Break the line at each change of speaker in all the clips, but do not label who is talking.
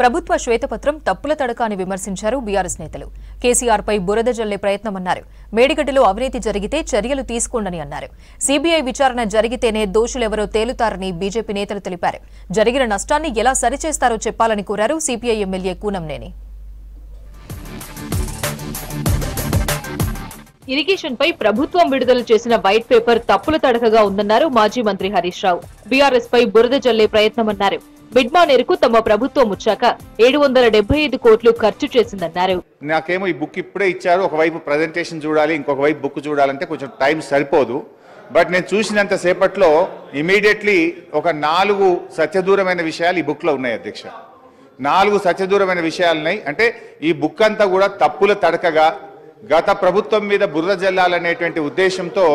ప్రభుత్వ శ్వేతపత్రం తప్పుల తడక అని విమర్శించారు బీఆర్ఎస్ నేతలు. కేసీఆర్ పై బురద జల్లే ప్రయత్నమన్నారు. మేడిగడ్డలో అవినీతి జరిగితే చర్యలు తీసుకోండని అన్నారు. సీబీఐ విచారణ జరిగితేనే దోషులెవరో తేలుతారని బీజేపీ నేతలు తెలిపారు. జరిగిన నష్టాన్ని ఎలా సరిచేస్తారో చెప్పాలని కోరారు సీపీఐ ఎమ్మెల్యే కూనంనేని ఇరిగేషన్ పై ప్రభుత్వం విడుదల చేసిన వైట్ పేపర్ తప్పుల తడకగా ఉందన్నారు మాజీ మంత్రి హరీష్ రావు. బీఆర్ఎస్ పై బురద జల్లే ప్రయత్నమన్నారు. బిడ్మానేరుకు తమ ప్రభుత్వం వచ్చాక ఏడు వందల డెబ్బై ఐదు కోట్లు ఖర్చు చేసిందన్నారు.
నాకేమో ఈ బుక్ ఇప్పుడే ఇచ్చారు. ఒకవైపు ప్రజెంటేషన్ చూడాలి ఇంకొక వైపు బుక్ చూడాలంటే కొంచెం టైం సరిపోదు. బట్ నేను చూసినంత సేపట్లో ఇమీడియట్లీ ఒక నాలుగు సత్యదూరమైన విషయాలు ఈ బుక్లో ఉన్నాయి అధ్యక్ష. నాలుగు సత్యదూరమైన విషయాలున్నాయి అంటే ఈ బుక్ అంతా కూడా తప్పుల తడకగా గత ప్రభుత్వం మీద బురద జల్లాలనేటువంటి ఉద్దేశంతో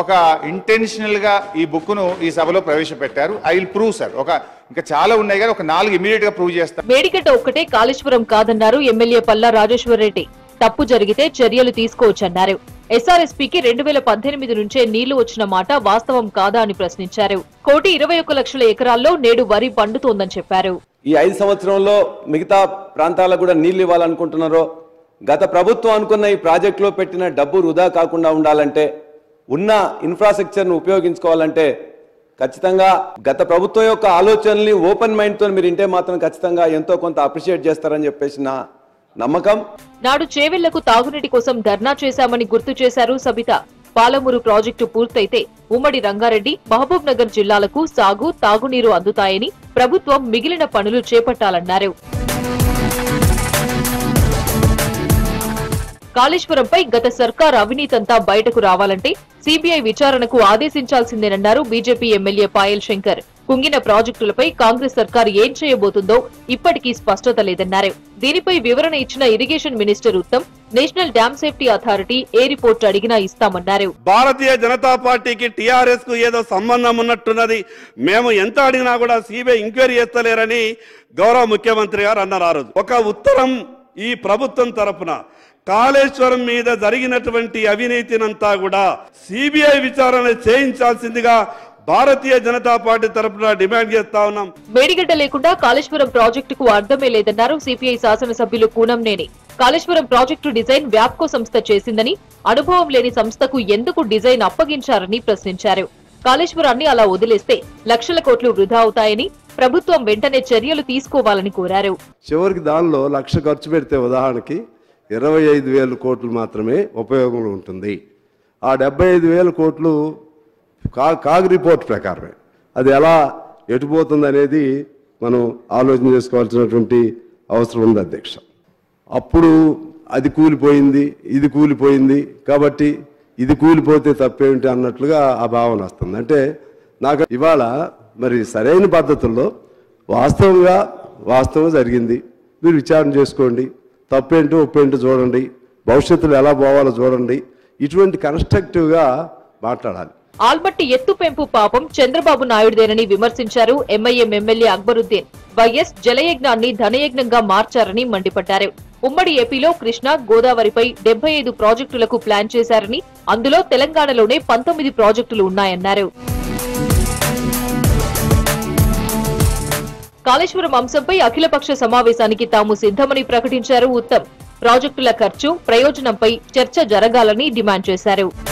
ఒక ఇంటెన్షనల్గా ఈ బుక్ను ఈ సభలో ప్రవేశపెట్టారు. ఐ విల్ ప్రూవ్ సార్ ఒక ఇంకా చాలా ఉన్నాయి కానీ ఒక నాలుగు ఇమీడియట్గా ప్రూవ్ చేస్తాను
మేడిగడ్డ ఒక్కటే కాళేశ్వరం కాదన్నారు ఎమ్మెల్యే పల్లా రాజేశ్వర్ రెడ్డి. తప్పు జరిగితే చర్యలు తీసుకోవచ్చన్నారు. ఎస్ఆర్ఎస్పీకి రెండు వేల పద్దెనిమిది నుంచే నీళ్ళు వచ్చిన మాట వాస్తవం కాదా అని ప్రశ్నించారు. కోటి ఇరవై ఒక్క లక్షల ఎకరాల్లో నేడు వరి పండుతోందని చెప్పారు.
ఈ ఐదు సంవత్సరంలో మిగతా ప్రాంతాలకు కూడా నీళ్ళు ఇవ్వాలనుకుంటున్నారో గత ప్రభుత్వం అనుకున్న ఈ ప్రాజెక్టులో పెట్టిన డబ్బు వృధా కాకుండా ఉండాలంటే ఉన్న ఇన్ఫ్రాస్ట్రక్చర్ను ఉపయోగించుకోవాలంటే ఖచ్చితంగా గత ప్రభుత్వం యొక్క ఆలోచనల్ని ఓపెన్ మైండ్తో మీరు ఇంటే మాత్రం ఖచ్చితంగా ఎంతో కొంత అప్రిషియేట్ చేస్తారని చెప్పేసి నా నమ్మకం.
నాడు చేవెళ్ళకు తాగునీటి కోసం ధర్నా చేశామని గుర్తు చేశారు సబిత. పాలమూరు ప్రాజెక్టు పూర్తయితే ఉమ్మడి రంగారెడ్డి మహబూబ్ నగర్ జిల్లాలకు సాగు తాగునీరు అందుతాయని ప్రభుత్వం మిగిలిన పనులు చేపట్టాలన్నారు. కాళేశ్వరంపై గత సర్కార్ అవినీతంతా బయటకు రావాలంటే సీబీఐ విచారణకు ఆదేశించాల్సిందేనన్నారు బీజేపీ ఎమ్మెల్యే పాయల్ శంకర్. కుంగిన ప్రాజెక్టులపై కాంగ్రెస్ సర్కార్ ఏం చేయబోతుందో ఇప్పటికీ స్పష్టత లేదన్నారు. దీనిపై వివరణ ఇచ్చిన irrigation minister Uttam national dam safety authority ఏ రిపోర్ట్ అడిగినా ఇస్తామన్నారు.
భారతీయ జనతా పార్టీకి టిఆర్ఎస్కు ఏదో సంబంధం ఉన్నట్టున్నది. మేము ఎంత అడిగినా కూడా సిబిఐ ఎంక్వైరీ చేస్తలేరని గౌరవ ముఖ్యమంత్రి గారు అన్నారు ఆ రోజు. ఒక ఉత్తరం ఈ ప్రభుత్వం తరపున. కాళేశ్వరం మీద జరిగినటువంటి అవినీతినంతా కూడా సిబిఐ విచారణ చేయించాల్సిందిగా భారతీయ జనతా పార్టీ తరపున డిమాండ్ చేస్తా ఉన్నాం.
మేడిగడ్డ లేకుండా కాళేశ్వరం ప్రాజెక్టుకు అర్థమే లేదన్నారు సిపిఐ శాసనసభ్యులు కూనంనేని కాళేశ్వరం ప్రాజెక్టు డిజైన్ వ్యాప్కో సంస్థ చేసిందని అనుభవం లేని సంస్థకు ఎందుకు డిజైన్ అప్పగించారని ప్రశ్నించారు. కాళేశ్వరాన్ని అలా వదిలేస్తే లక్షల కోట్లు వృధా అవుతాయని ప్రభుత్వం వెంటనే చర్యలు తీసుకోవాలని కోరారు.
చివరికి దానిలో లక్ష ఖర్చు పెడితే ఉదాహరణకి ఇరవై ఐదు వేల కోట్లు మాత్రమే ఉపయోగంలో ఉంటుంది. ఆ డెబ్బై ఐదు వేల కోట్లు కా కాగ్ రిపోర్ట్ ప్రకారమే. అది ఎలా ఎటుపోతుంది అనేది మనం ఆలోచన చేసుకోవాల్సినటువంటి అవసరం ఉంది అధ్యక్ష. అప్పుడు అది కూలిపోయింది ఇది కూలిపోయింది కాబట్టి ఇది కూలిపోతే తప్పేమిటి అన్నట్లుగా ఆ భావన వస్తుంది. అంటే నాకు ఇవాళ మరి సరైన పద్ధతుల్లో వాస్తవంగా వాస్తవం జరిగింది. మీరు విచారణ చేసుకోండి. తప్పేంటో ఉప్పేంటో చూడండి. భవిష్యత్తులో ఎలా పోవాలో చూడండి. ఇటువంటి కన్స్ట్రక్టివ్గా మాట్లాడాలి.
ఆల్మట్టి ఎత్తు పెంపు పాపం చంద్రబాబు నాయుడుదేనని విమర్శించారు ఎంఐఎం ఎమ్మెల్యే అక్బరుద్దీన్. వైఎస్ జలయజ్ఞాన్ని ధనయజ్ఞంగా మార్చారని మండిపడ్డారు. ఉమ్మడి ఏపీలో కృష్ణా గోదావరిపై డెబ్బై ఐదు ప్రాజెక్టులకు ప్లాన్ చేశారని అందులో తెలంగాణలోనే పంతొమ్మిది ప్రాజెక్టులు ఉన్నాయన్నారు. కాళేశ్వరం అంశంపై అఖిలపక్ష సమావేశానికి తాము సిద్ధమని ప్రకటించారు ఉత్తమ్. ప్రాజెక్టుల ఖర్చు ప్రయోజనంపై చర్చ జరగాలని డిమాండ్ చేశారు.